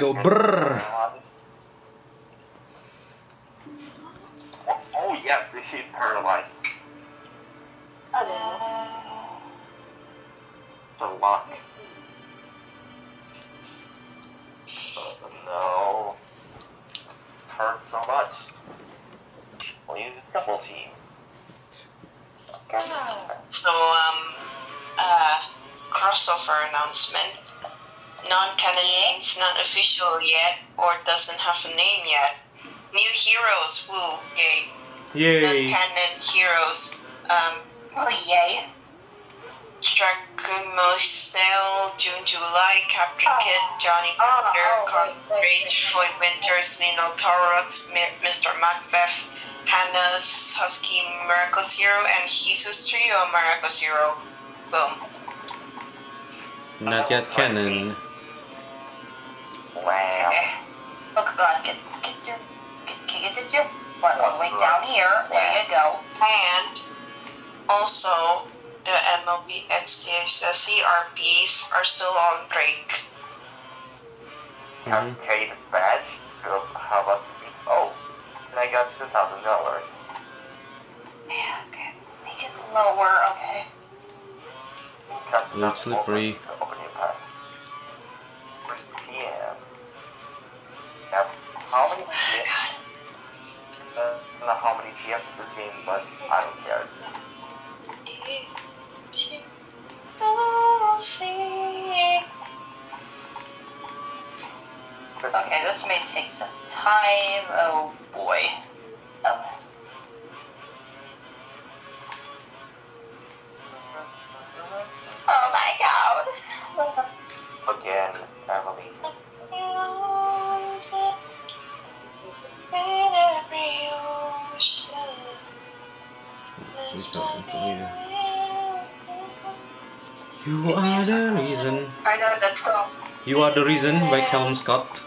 go brrr. Oh, oh yes, they should paralyzed. The luck. Oh, no. Hurt so much. We need a double team. So, um, uh, crossover announcement. Non-canon means not official yet, or doesn't have a name yet. New heroes, woo, yay. Yay. Non-canon heroes, um, Oh, yay. Strakumosnell, June July, Captain Oh. Kid, Johnny Oh, Thunder, oh, Con wait, wait, Rage. Floyd Winters, Lino Taurox, Mr. Macbeth, Hannah's Husky Miracles Hero, and Jesus Trio Miracles Hero. Boom. Not yet canon. Wow. Oh god, get get your get get, get your butt all the way down here. There you go. And also, the MLB XDH CRPs are still on break. Mhm. Cascade badge. So how about oh, and I got two thousand dollars. Yeah, okay. Make it lower, okay. Not slippery. TM. Now, how many TMs? Uh, don't how many in this game, but I don't care. Okay, this may take some time. Oh boy. You are the reason by Callum Scott.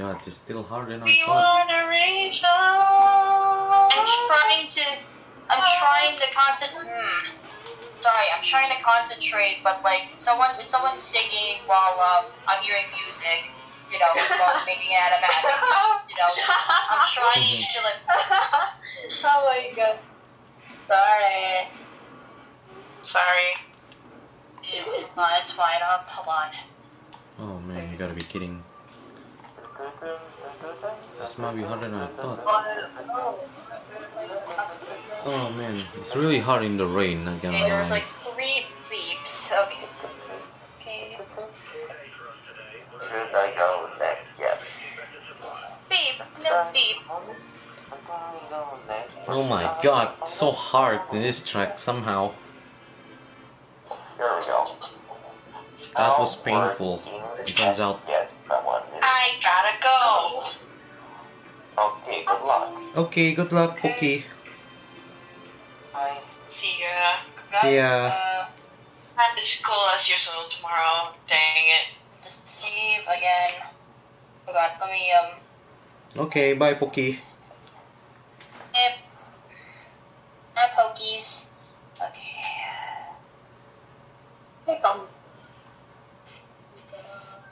God, it's still harder than I You thought. are the reason. I'm trying to. I'm trying to concentrate. Hmm. Sorry, I'm trying to concentrate, but like someone, when someone's singing while um, I'm hearing music, you know, while making an automatic, you know, I'm trying to like. oh my god. Sorry. Sorry. No, it's fine. Um, hold on. Oh man, you gotta be kidding. This might be harder than I thought. Oh man, it's really hard in the rain, not gonna Okay, there was like three beeps. Okay. Okay. Should I go next? Yes. Beep. No beep. Oh my god, so hard in this track somehow. Here we go. That was painful. It turns out. Yes, that one. is- I gotta go. Okay, good luck. Okay, good luck, Pookie. Bye. See ya. See ya. Uh, And the school as usual tomorrow. Dang it. just save again. Oh god, let me um. Okay, bye, Pookie. Nip. Nip pokies. Okay.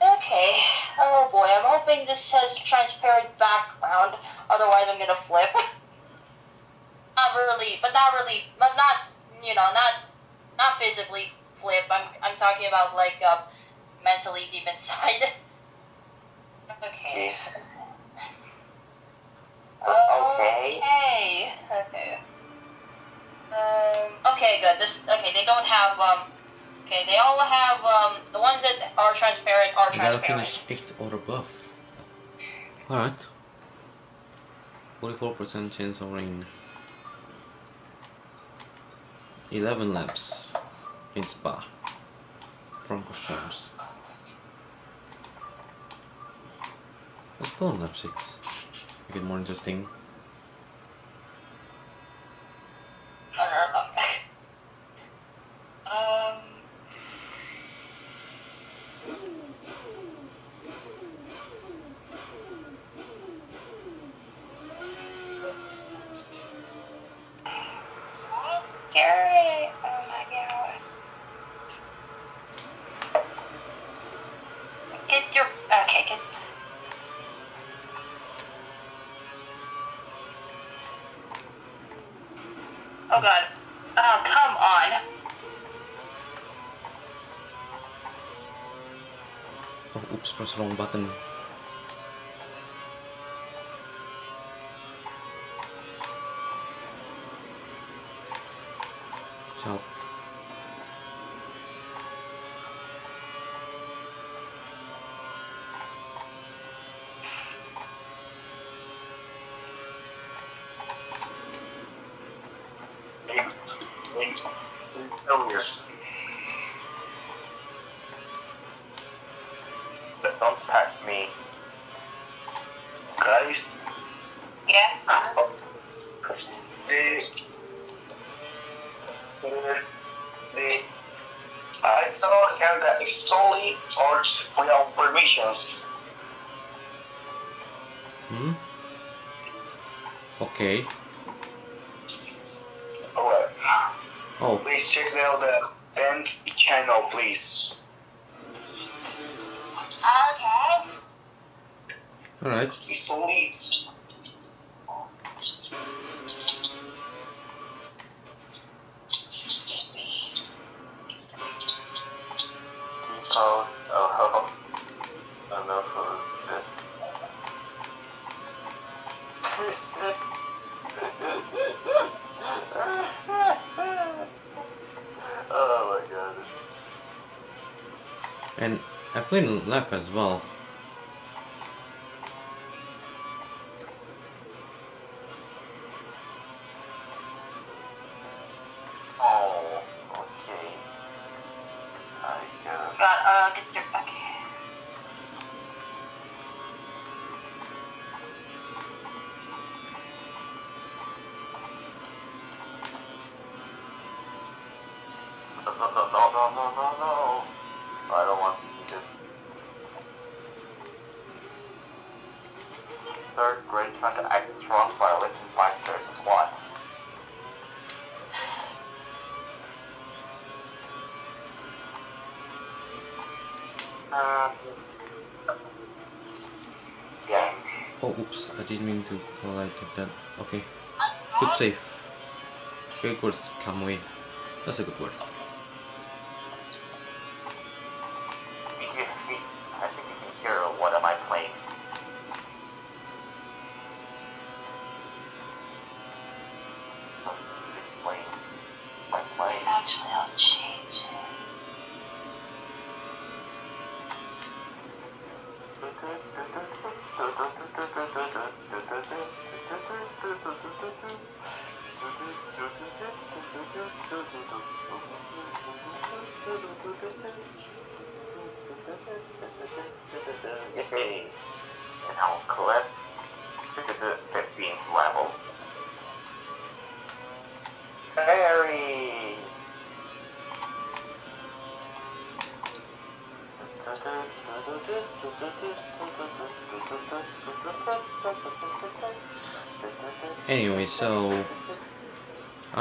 Okay. Oh boy, I'm hoping this has transparent background. Otherwise, I'm gonna flip. not really, but not really, but not you know, not not physically flip. I'm I'm talking about like um, mentally deep inside. okay. Okay. Okay. Okay. Um, Okay, good. This okay. They don't have um. Okay, they all have um. The ones that are transparent are transparent. finish 8 or above. Alright. 44% chance of rain. 11 laps in Spa. From costumes. Let's go on lap 6. Make it more interesting. Wrong button. Stop. Please tell me Okay. Alright, Oh, please check out the band channel, please. Okay. alright. It's only oh, oh, oh, I don't know who is this. Oh my god. And Evelyn left as well. Mean to collide with that. Okay, good save. Good words, Kamui. That's a good word.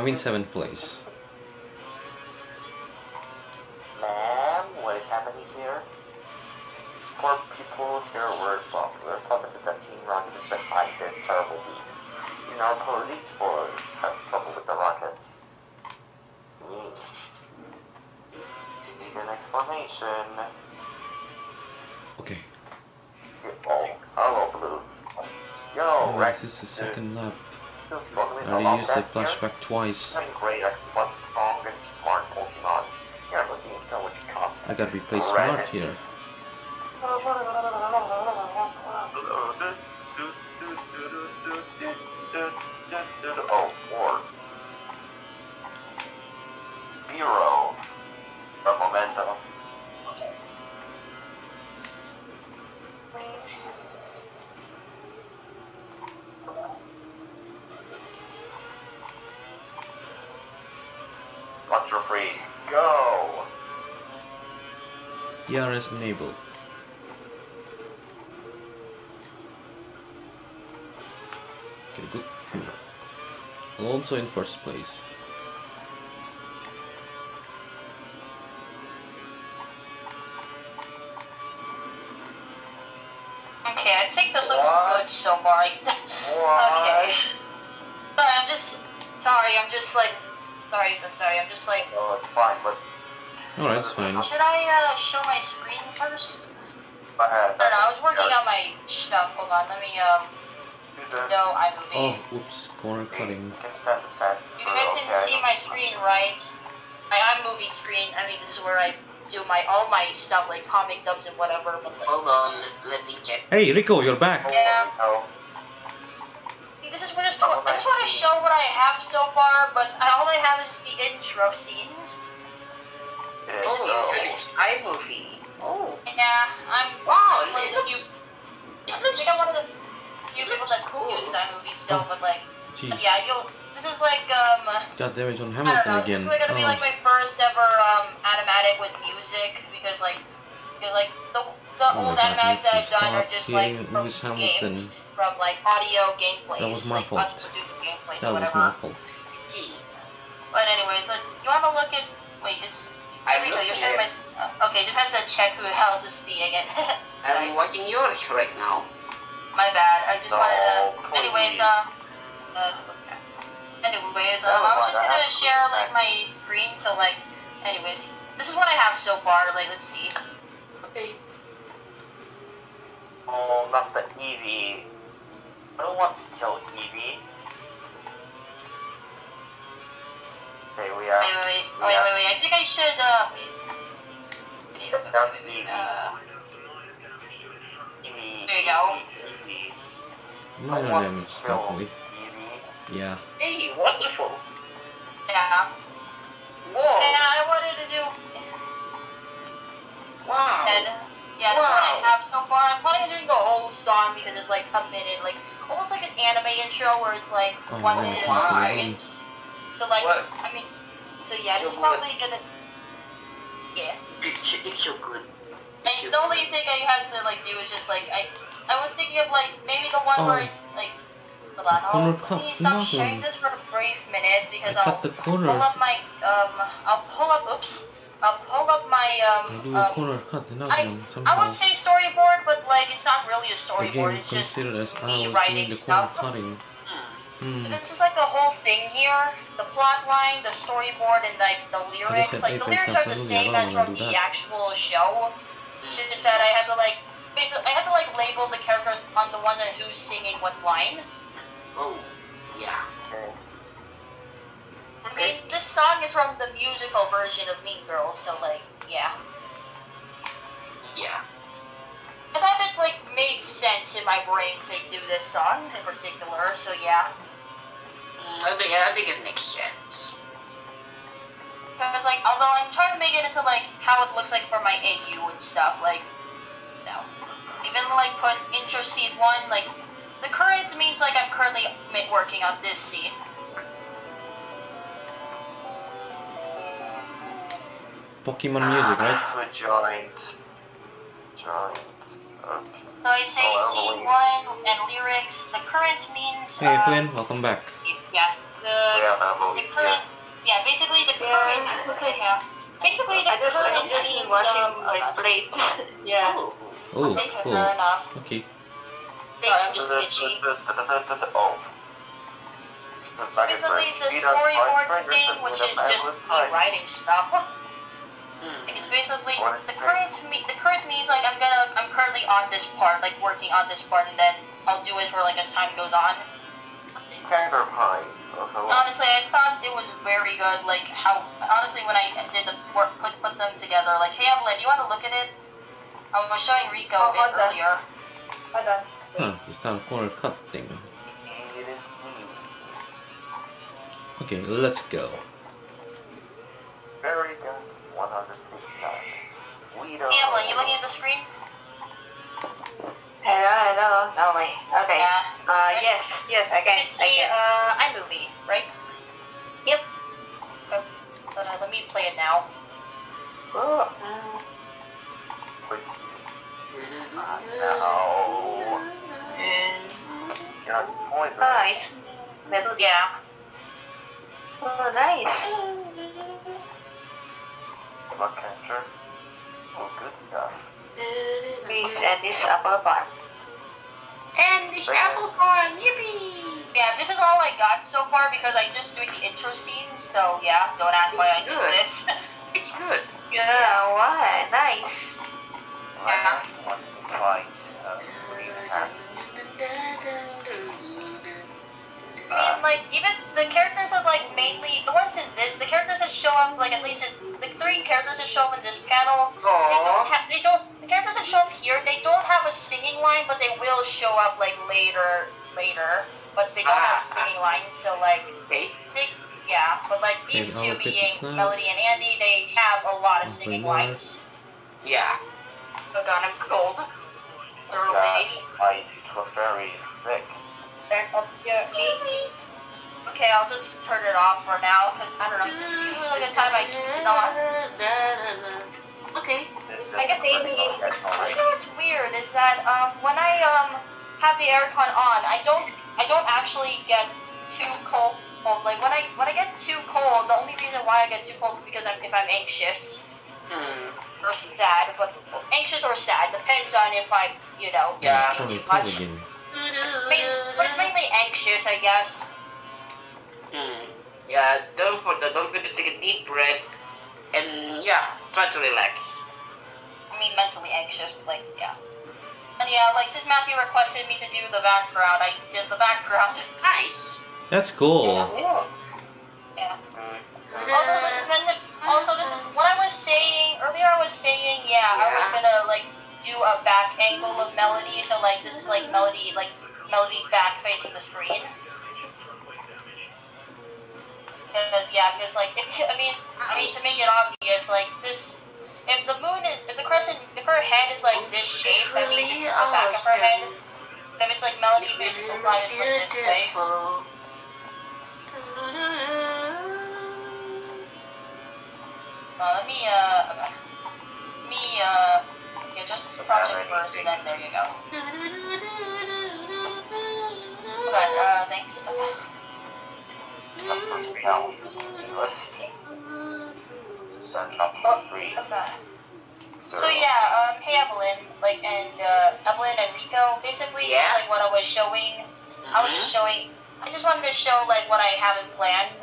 In seventh place. Ma'am, what is happening here? Poor people here were popular, positive that Team Rocket is behind this terrible beat. You know, police force have trouble with the rockets. Hmm. Need an explanation. Okay. Oh, hello, Blue. Yo, Rex. this is the second lap. I already used the flashback twice. I gotta be play smart here. Oh, war. Bureau of Momentum. ERS enabled. Okay, good. Alonso in first place. Okay, I think this looks What? good so far. okay. Sorry, I'm just sorry. I'm just like sorry. I'm sorry. I'm just like. No, it's fine, but Alright, it's fine. Should I uh, show my screen first? go ahead. I don't. I was working on my stuff. Hold on. Let me um. No, Oh, whoops, corner cutting. You can spend the guys can Okay. see my screen, right? My iMovie screen. I mean, this is where I do my all my stuff, like comic dubs and whatever. But like, Hold on, let me check. Hey, Rico, you're back! Yeah. Oh, this is what I just I just want to show what I have so far. But all I have is the intro scenes. It is. Oh, you Oh. finished iMovie. Oh, Yeah, I'm Wow, one of it the looks- few. I think I'm one of the few people that cool. use iMovie still. But like, Jeez. yeah, you'll. This is like um. God damn it, on I don't know. again. This is gonna be Oh. like my first ever um, animatic with music because like because like the the Oh old God, animatics that I've done are just like hearing from Lewis Hamilton. games, from like audio gameplays, That was my like fault. us producing gameplays That or was my fault. gee. But anyways, like, you want to look at wait is. I'm Rico, you're at- my. okay, just have to check who else is seeing it. Sorry. I'm watching yours right now. My bad. I just No, wanted to. please. Anyways, um. Uh, okay. Anyways, um, I was just gonna share like my screen. So like, anyways, this is what I have so far. Like, let's see. Okay. Oh, not the Eevee. I don't want to kill Eevee. Okay, we are. Wait, wait, wait, wait, wait, wait. I think I should. Uh, uh, There you go. Eevee. I Minor want damage, to kill luckily. Eevee. Yeah. Hey, wonderful. yeah. Whoa. Yeah, I wanted to do. Wow. And yeah, that's what I have so far. I'm planning on doing the whole song because it's like a minute, like almost like an anime intro where it's like Oh, one minute and Wow. thirty seconds. So like, What? I mean, so yeah, it's So probably gonna. Yeah. It's, it's so good. And the only thing I had to like do is just like I, I was thinking of like maybe the one Oh. where like. Hold on, Corner I'll cut, please stop no. sharing this for a brief minute because cut I'll the pull up my um I'll pull up oops I'll pull up my I um, do a um corner cut, another I, one I would say storyboard, but like it's not really a storyboard. game It's just I me was doing writing the corner stuff. cutting. Hmm. Hmm. This is like the whole thing here: the plot line, the storyboard, and like the lyrics. Like the lyrics are the same as from the actual show. It's just that I had to like basically I had to like label the characters on the one that who's singing what line. Oh, yeah. Okay. I mean, this song is from the musical version of Mean Girls, so like, yeah. Yeah. I thought it like made sense in my brain to do this song in particular, so yeah. Mm, I think, I think it makes sense. Because like, although I'm trying to make it into like how it looks like for my AU and stuff, like, no. Even like put intro scene one, like, the current means like I'm currently working on this scene. Pokemon music, right? Who joined? Joined. Okay. So I say Oh, scene one and lyrics. The current means Hey, uh, Flynn, welcome back. yeah, the Yeah, the current, yeah, basically the current, yeah, basically the I just current I'm just means, washing um, my plate. yeah. Oh, Oh, Okay, cool. fair enough. Okay. Sorry, I'm just itchy. Oh. So basically, the storyboard thing, which is just me writing stuff. hmm. It's basically the current me. The current means like I'm gonna. I'm currently on this part, like working on this part, and then I'll do it for like as time goes on. Counterpine. Uh-huh. Honestly, I thought it was very good. Like how honestly. honestly, when I did the work, put, put them together, like, hey Evelyn, you want to look at it? I was showing Rico Oh, it hold earlier. Hold on. Huh, it's not a corner cut thing. It is me. Okay, let's go. Very good. 169. We don't Hey Evelyn, you looking at the screen? Hello, hello. No, wait. Okay. Yeah. Uh, yes, yes, I You can. I see can. uh, iMovie, right? Yep. Uh, uh, let me play it now. Oh. Wait. Uh, no. You're not poison. Nice. Metal, yeah. Oh, nice. What catcher? Oh, good stuff. Meat and this apple farm. And the apple farm, yippee! Yeah, this is all I got so far because I'm just doing the intro scenes, so yeah, don't ask why I It's do this. It's good. Yeah, why? Nice. My next wants to fight. Uh, green cat. I mean, like, even the characters are, like, mainly, the ones in this, the characters that show up, like, at least in, the three characters that show up in this panel, they don't have, they don't, the characters that show up here, they don't have a singing line, but they will show up, like, later, later, but they don't have Ah. singing lines, so, like, Okay. they, yeah, but, like, these two being this. Melody and Andy, they have a lot of I'll singing lines. Yeah. Oh god, I'm cold. Thoroughly. Gosh, my Clefairy is sick. Turn up your Easy. Okay, I'll just turn it off for now, because, I don't know, this is usually, like, a time I keep it on. Okay. I guess pretty maybe- much You know what's weird is that um, when I um have the aircon on, I don't I don't actually get too cold. Like when I when I get too cold, the only reason why I get too cold is because I'm if I'm anxious Hmm. or sad. But anxious or sad depends on if I'm you know Yeah. thinking Probably too much. covered in. It's main, but it's mainly anxious, I guess. Hmm. Yeah, don't forget, don't forget to take a deep breath and yeah, try to relax. I mean mentally anxious, but like yeah. And yeah, like since Matthew requested me to do the background, I did the background. Nice. That's cool. It's- yeah. Mm. Also, this is meant to. Also, this is what I was saying earlier. I was saying, yeah, yeah. I was gonna like do a back angle of Melody. So like, this is like Melody, like Melody's back facing the screen. Because yeah, because like, if, I mean, I mean to make it obvious, like this. If the moon is, if the crescent, if her head is like this shape, that means it's the back of her head. But if it's like Melody facing the front, it's like this way. Uh, let me, uh, okay. me, uh, okay, just this project first, and then there you go. Oh god, uh, thanks. Okay. That's first now. Let's see. Turn up three. Oh god. So yeah, um, hey Evelyn, like, and, uh, Evelyn and Rico, basically, Yeah. like, what I was showing, I was just showing, I just wanted to show, like, what I haven't planned.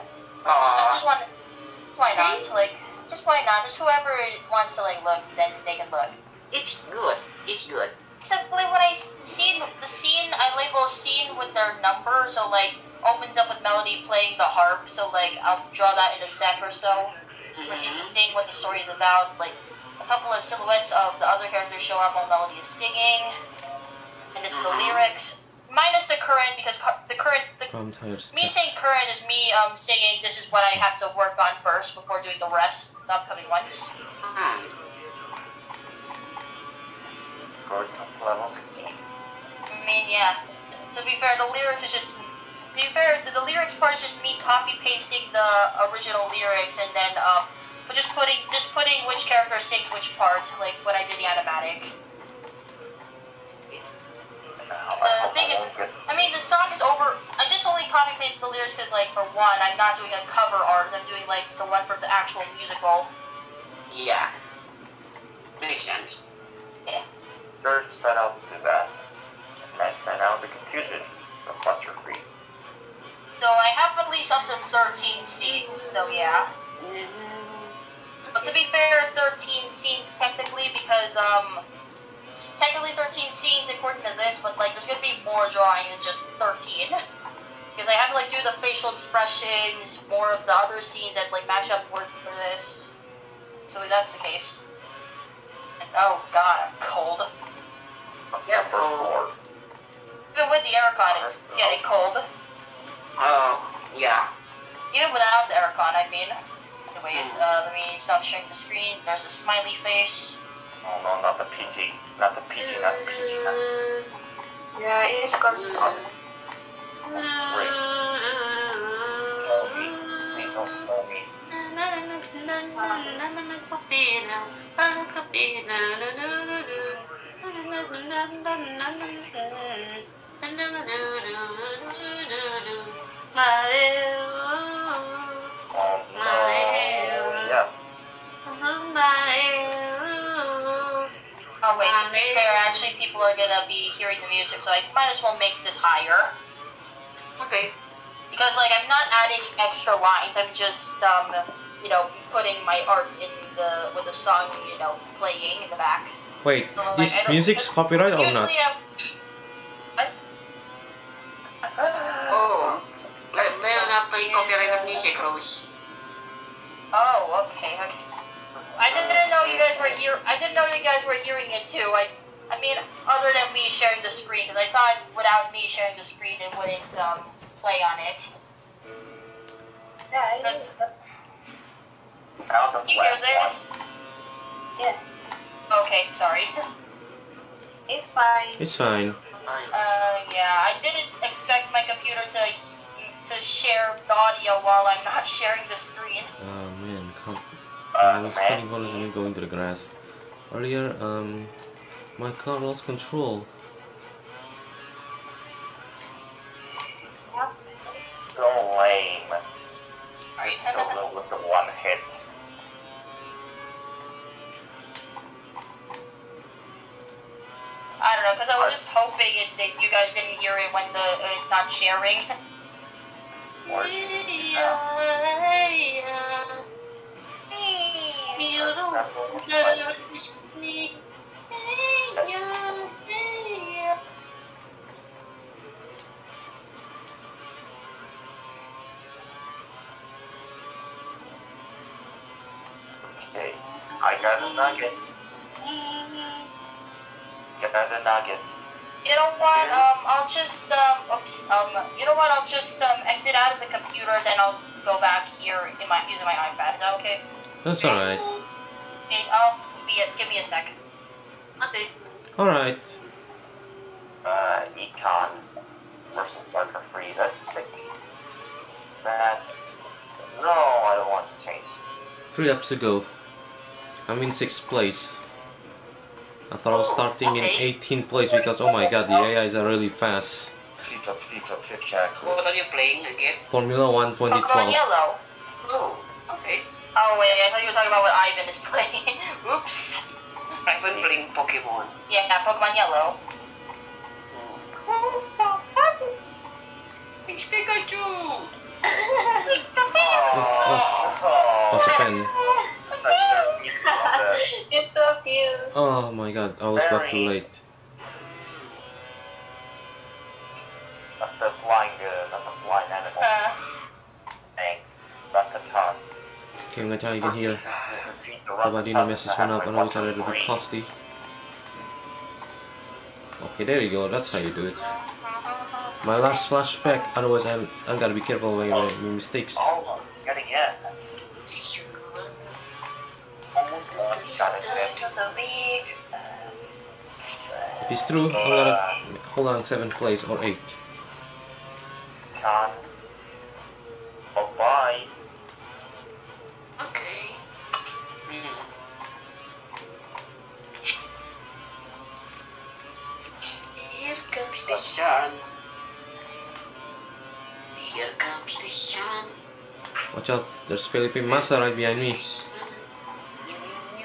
I just wanted, why not, like, just why not, just whoever wants to, like, look, then they can look. It's good. It's good. Simply when I s- seen the scene, I label a scene with their number, so like opens up with Melody playing the harp. So like I'll draw that in a sec or so. Where she's just saying what the story is about. Like a couple of silhouettes of the other characters show up while Melody is singing, and this is the Mhm. lyrics minus the current because the current the, From tired me saying current is me um saying this is what I have to work on first before doing the rest, the upcoming ones. Hmm. Going to level 16. I mean, yeah. T- to be fair, the lyrics is just. To be fair, the, the lyrics part is just me copy pasting the original lyrics and then um, but just putting just putting which character sings which part, like when I did the automatic. The I thing is- I mean, the song is over. I just only copy pasted the lyrics because, like, for one, I'm not doing a cover art. I'm doing like the one for the actual musical. Yeah. Makes sense. Stir set out that. And then send out the confusion of Fletcher Free. So I have at least up to 13 scenes. So yeah. But to be fair, 13 scenes technically because um, technically 13 scenes according to this, but like there's gonna be more drawing than just 13. Because I have to like do the facial expressions, more of the other scenes that like match up more for this. So that's the case. And, oh god, I'm cold. Yeah, Number so- four. Even with the aircon, it's getting cold. Oh, yeah. Even without the aircon, I mean. Anyways, uh, let me stop sharing the screen. There's a smiley face. Oh no, not the PG. Not the PG, not the PG. Not Yeah, it is good. Great. Tell me. Please don't tell me. Oh no. Yes. Oh wait, to be fair, actually people are gonna be hearing the music, so I might as well make this higher. Okay. Because like I'm not adding extra lines, I'm just um you know putting my art in the with the song you know playing in the back. Wait, So, this I don't- music's because copyright or not? Usually, um. Oh, like, meron na playing copyrighted music, Rose. Oh, okay, okay. I didn't know you guys were here. I didn't know you guys were hearing it too. Like, I mean, other than me sharing the screen, because I thought without me sharing the screen, it wouldn't um, play on it. Yeah, it But is. Found the you hear this? Yeah, Okay, sorry. it's fine. It's fine. Uh, yeah, I didn't expect my computer to to share the audio while I'm not sharing the screen. Oh man, come. Uh, I was man. cutting corners and going to the grass. Earlier, um, my car lost control. So lame. I So low with the one hit. I don't know, because I was just hoping it, that you guys didn't hear it when the uh, it's not sharing. Or Okay. I got the nuggets. Got nuggets. You know what? Um, I'll just um, oops, um, you know what? I'll just um, exit out of the computer, then I'll go back here in my using my iPad. Is that okay? That's alright. Hey, I'll be a, give me a sec. Okay. Alright. Uh, Econ versus Barker Free. That's sick. That's. No, I don't want to change. Three laps to go. I'm in sixth place. I thought I was starting in 18th place because oh my god, the AIs are really fast. FIFA, FIFA, FIFA. What are you playing again? Formula One Pokemon Yellow. Oh, okay. Oh wait, I thought you were talking about what Ivan is playing. Oops. I've been playing Pokemon. Yeah, Pokemon Yellow. Hmm. Who's that button? It's Pikachu! Oh, What's a pen? it's so cute. Oh my god, I was back too late. Not the flying, uh, not the flying animal. Uh, Thanks. Rakatan. Okay, I'm gonna try again here. Babadino messes one up and always a little bit costly. Okay, there you go, that's how you do it. My last flashback, otherwise I'm, I'm gotta be careful when I make mistakes. If it's true, I'm gonna hold on 7 place or 8th. There's Felipe Massa right behind me.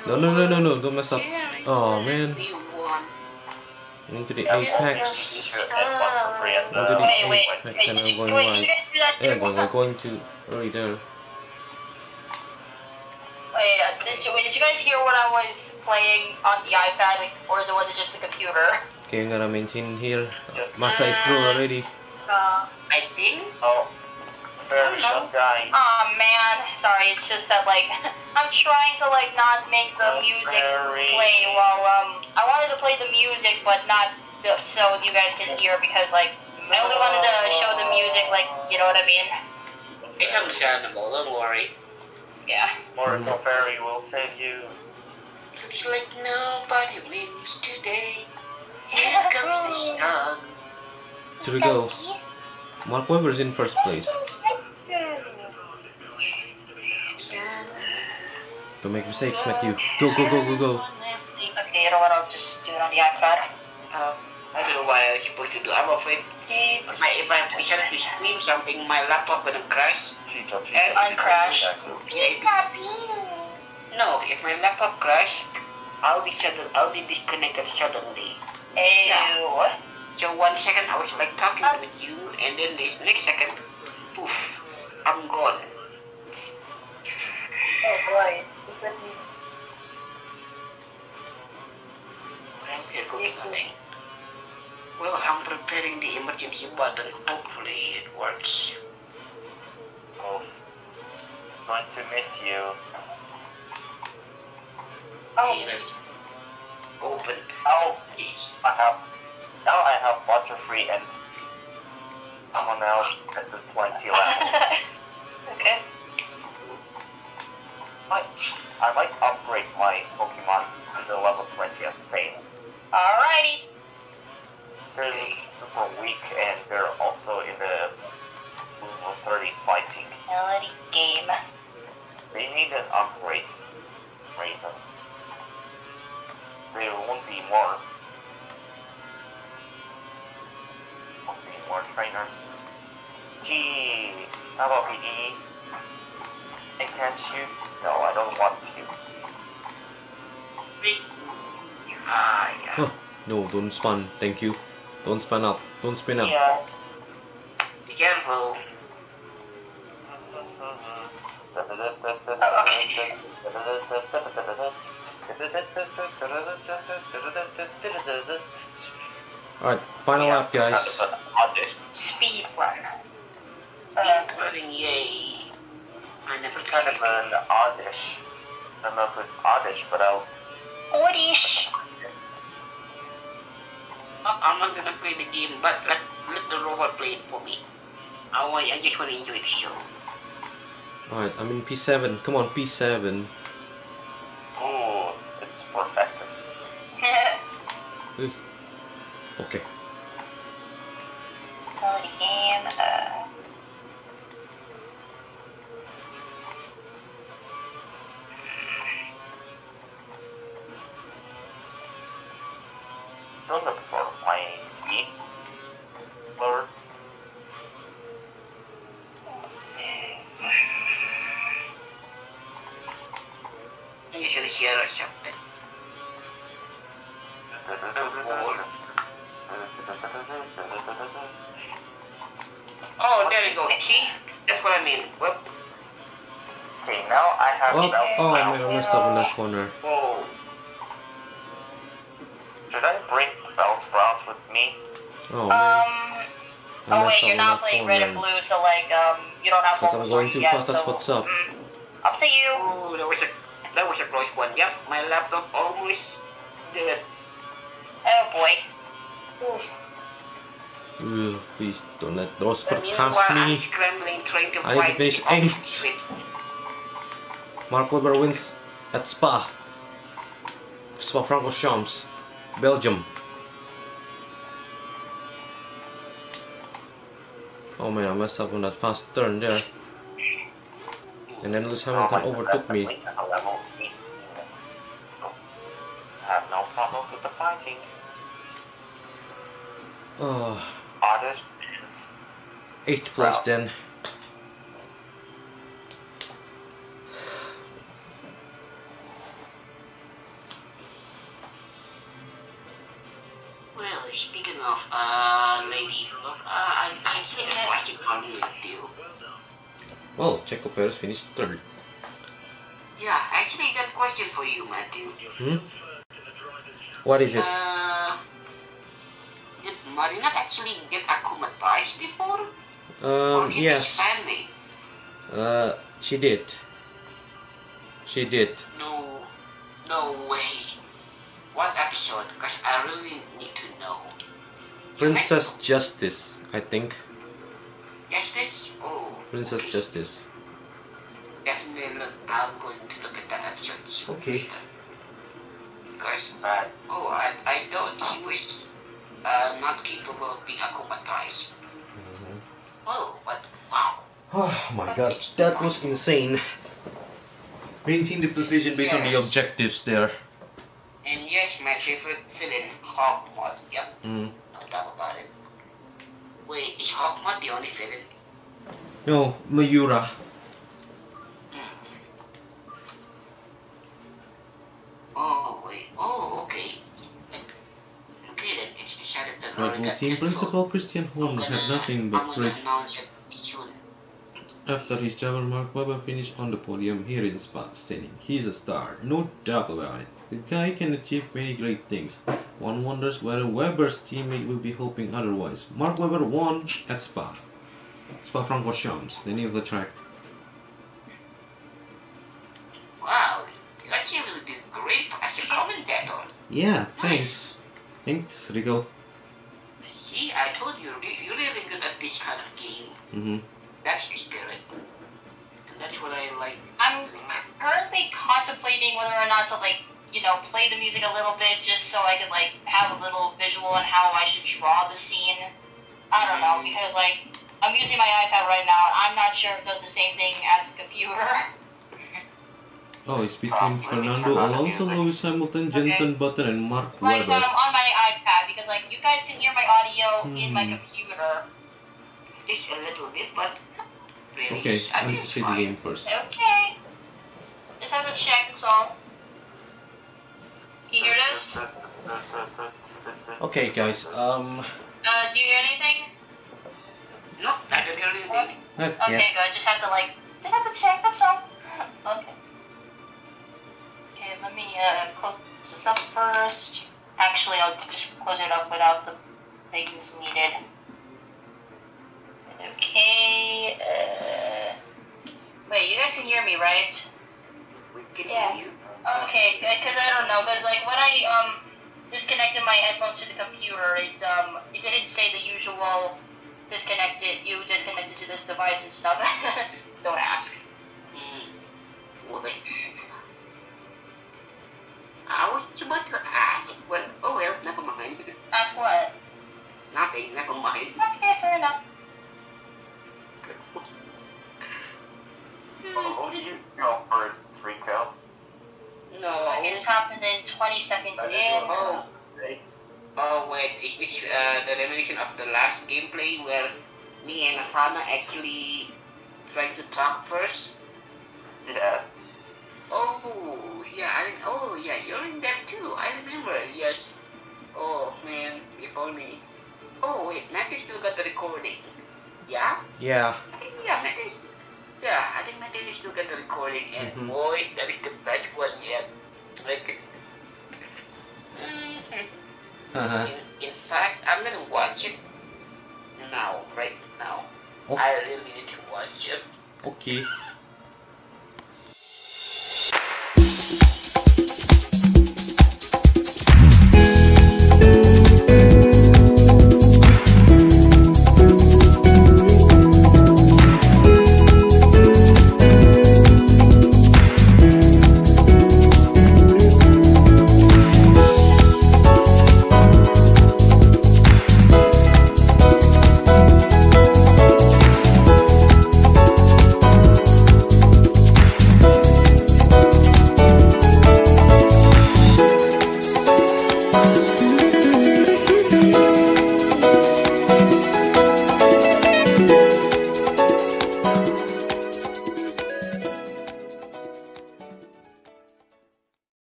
No, no, no, no, no, don't mess up. Oh man, You won. into the Yeah, apex. you should have one for free and, Onto uh, the wait, wait, apex, and I'm going wait, did right. you guys do that Yeah, but we're going to right there. Wait, uh, did you, wait, did you guys hear what I was playing on the iPad, like, or was it just the computer? Okay, I'm gonna maintain here. Massa is through already. Uh, I think. Oh, very Hello. young guy. Oh man, sorry. It's just that like I'm trying to like not make the music Very- play while um I wanted to play the music but not the, so you guys can hear because like I only wanted to show the music like you know what I mean. It's understandable. Don't worry. Yeah. Miracle Fairy will save you. Looks like nobody wins today. Here comes the sun. Here we go. Mark Webber's in first place. Don't make mistakes, Matthew. Go, go, go, go, go. Okay, you know what? I'll just do it on the iPad. Um, I don't know what I was supposed to do. I'm afraid my, if I present to screen something, my laptop gonna crash. Chicho, Chicho, And Chicho, uncrash. Yeah, no, if my laptop crash, I'll be sudden, I'll be disconnected suddenly. Ew. So one second I was like talking with you, and then this next second, poof, I'm gone. Oh boy. Just let me. Well, here goes nothing. Well, I'm preparing the emergency button. Hopefully it works. Oh, going to miss you. Oh. Yes. Open. Oh, Yes. I have. Now I have Butterfree and someone else at the 20 level. okay. I, I might upgrade my Pokemon to the level 20 as same. Alrighty. They're super weak and they're also in the level 30 fighting. Melody game. They need an upgrade reason. There won't be more. Won't be more trainers. Gee, how about PG? I can't shoot? No, I don't want to. Ah, yeah. Huh. No, don't spun. Thank you. Don't spin up. Don't spin up. Yeah. Be careful. okay. Alright, final lap, guys. Speed run. Uh, Deep running, yay. I never kind of tried. an oddish. I don't know if it's oddish, but I'll. Oddish. Oh, I'm not gonna play the game, but let, let the robot play it for me. I, want, I just want to enjoy the show. Alright, I'm in P7. Come on, P7. Oh, it's perfect. Okay. Melody game. Uh, Don't look sort of playing me. Lord. I'm just gonna something. Oh, there we go. See? That's what I mean. Well, Okay, now I have Oh, oh man, Sprout. I messed up in that corner. whoa. Should I bring Bellsprouts with me? Oh um. man. I Oh wait, you're not playing red and blue, so like um, you don't have Because I'm going too yet. fast, that's so, what's up. mm, up to you. Oh, that was a that was a close one. Yep, my laptop almost dead. Oh boy. Oof. Ugh, please don't let those And put meanwhile, past I'm me. scrambling trying to I find finished the off eighth. switch. Mark Webber wins at Spa. Spa Francorchamps, Belgium. Oh man, I messed up on that fast turn there. And then Lewis Hamilton overtook me. Level 18. Have no problems with the fighting. Oh, eighth place then. Well, Checo Perez finished third. Yeah, actually, I got a question for you, Matthew. Hmm? What is it? Uh, did Marina actually get akumatized before? Um, yes. Uh, she did. She did. No, no way. What episode? Because I really need to know. Princess Justice, I think. Justice? Princess. Justice. Definitely look, I'm going to look at that episode Okay. later. Because, uh, oh, I, I thought he was uh, not capable of being acclimatized. Oh, but wow. Oh my god, that was insane. Maintain the precision based on the objectives there. And yes, my favorite villain, Hawkmoth. Yep, Mm. no doubt about it. Wait, is Hawkmoth the only villain? No, Mayura. Oh, wait. Oh, okay. Okay, then it's decided that Red Rory Bull got team principal Christian Horner had nothing but praise announce it soon. after his travel. Mark Webber finished on the podium here in Spa, stating, "He's a star, no doubt about it. The guy can achieve many great things. One wonders whether Webber's teammate will be hoping otherwise. Mark Webber won at Spa. Spa Francorchamps, the name of the track. Wow, you actually really did great as a commentator. Yeah, thanks. Thanks, Rico. See, I told you, you're really good at this kind of game. Mm-hmm. That's the spirit. And that's what I like. I'm currently contemplating whether or not to like, you know, play the music a little bit just so I can like have a little visual on how I should draw the scene. I don't know because like I'm using my iPad right now. I'm not sure if it does the same thing as a computer. Oh, it's between Fernando Alonso, Lewis Hamilton, Jensen Button, and Mark Like Webber. um, on my iPad because like you guys can hear my audio in my Hmm. computer. Just a little bit, but really, Okay, I I mean, need to it's see the game first. Okay. Just have to check. So. Can you hear this? Okay, guys. Um, Uh, do you hear anything? No, I don't hear anything. Okay, yet. good. Just have to like, just have to check. That's all. okay. Okay, let me uh close this up first. Actually, I'll just close it up without the things needed. Okay. Uh, wait, you guys can hear me, right? We can Yeah. hear you. Okay, because I don't know, because like when I um disconnected my headphones to the computer, it um it didn't say the usual disconnected you disconnected to this device and stuff. don't ask. Hmm. Wait. I was about to ask. Well, oh well, never mind. Ask what? Nothing, never mind. Okay, fair enough. Oh, you go first, Rico. No. Okay, this happened in 20 seconds in. Oh. Wait, is this uh, the revelation of the last gameplay where me and Hana actually tried to talk first? Yes. Oh yeah, I oh yeah, you're in that too. I remember. Yes. Oh man, if only. Oh wait, Matthew still got the recording. Yeah. Yeah. I think yeah, Matthew. Yeah, I think Matthew still got the recording, and Mhm. boy, that is the best one yet. Like. Mhm. Uh-huh. In, in fact, I'm gonna watch it now, right now. Oh. I really need to watch it. Okay.